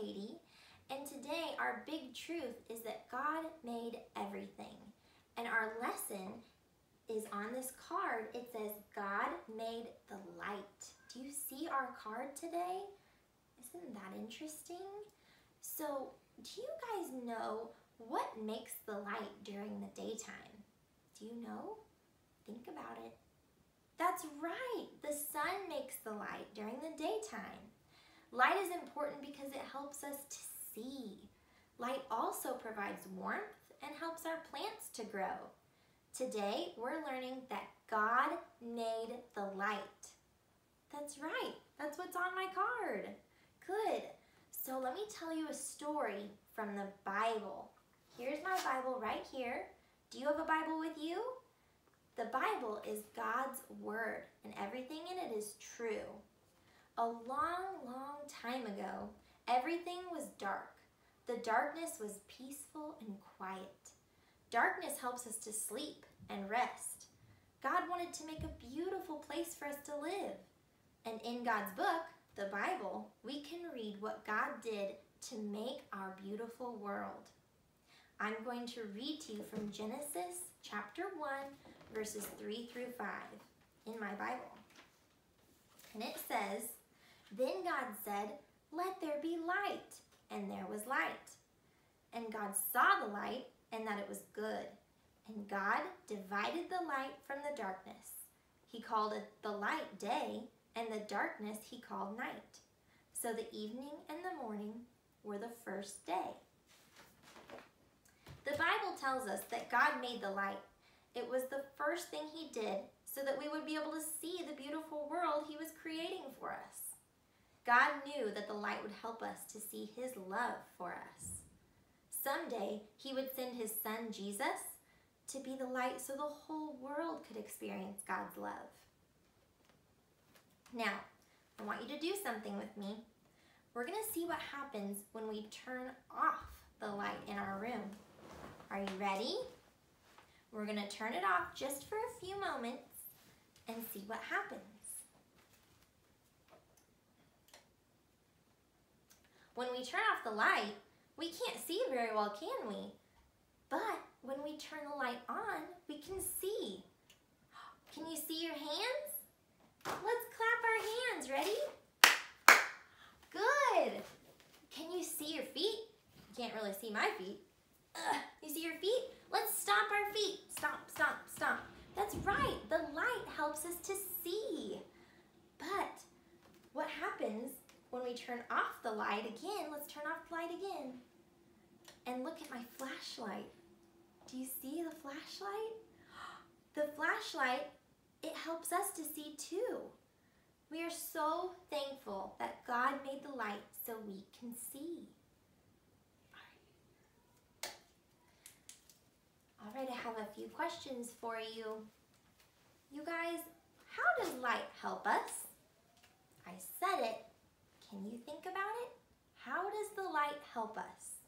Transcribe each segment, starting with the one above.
Katie, and today our big truth is that God made everything. And our lesson is on this card. It says, God made the light. Do you see our card today? Isn't that interesting? So, do you guys know what makes the light during the daytime? Do you know? Think about it. That's right, the sun makes the light during the daytime. Light is important because it helps us to see. Light also provides warmth and helps our plants to grow. Today, we're learning that God made the light. That's right, that's what's on my card. Good. So let me tell you a story from the Bible. Here's my Bible right here. Do you have a Bible with you? The Bible is God's Word, and everything in it is true. A long, long time ago, everything was dark. The darkness was peaceful and quiet. Darkness helps us to sleep and rest. God wanted to make a beautiful place for us to live. And in God's book, the Bible, we can read what God did to make our beautiful world. I'm going to read to you from Genesis chapter 1, verses 3 through 5 in my Bible. And it says, Then God said, Let there be light. And there was light. And God saw the light, and that it was good. And God divided the light from the darkness. He called it the light day, and the darkness he called night. So the evening and the morning were the first day. The Bible tells us that God made the light. It was the first thing he did so that we would be able to see the beautiful world he was creating. God knew that the light would help us to see his love for us. Someday, he would send his son Jesus to be the light so the whole world could experience God's love. Now, I want you to do something with me. We're going to see what happens when we turn off the light in our room. Are you ready? We're going to turn it off just for a few moments and see what happens. When we turn off the light, we can't see very well, can we? But when we turn the light on, we can see. Can you see your hands? Let's clap our hands. Ready? Good. Can you see your feet? You can't really see my feet. Ugh. You see your feet? Let's stomp our feet. Stomp, stomp, stomp. That's right. The light helps us to see. But what happens when we turn off the light again? Let's turn off the light again. And look at my flashlight. Do you see the flashlight? The flashlight it helps us to see too. We are so thankful that God made the light so we can see. All right, I have a few questions for you. You guys, how does light help us? I said it. Can you think about it? How does the light help us?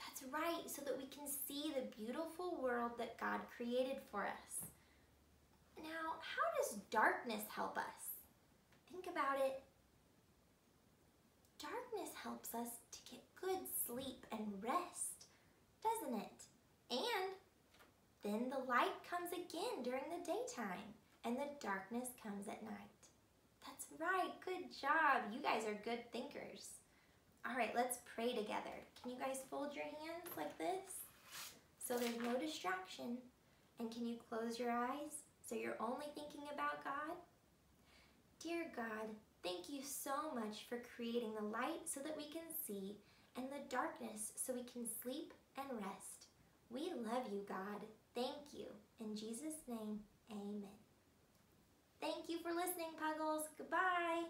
That's right, so that we can see the beautiful world that God created for us. Now, how does darkness help us? Think about it. Darkness helps us to get good sleep and rest, doesn't it? And then the light comes again during the daytime and the darkness comes at night. That's right, good job. You guys are good thinkers. All right, let's pray together. Can you guys fold your hands like this? So there's no distraction. And can you close your eyes? So you're only thinking about God? Dear God, thank you so much for creating the light so that we can see and the darkness so we can sleep and rest. We love you, God. Thank you. In Jesus' name, amen. Thank you for listening, Puggles. Goodbye.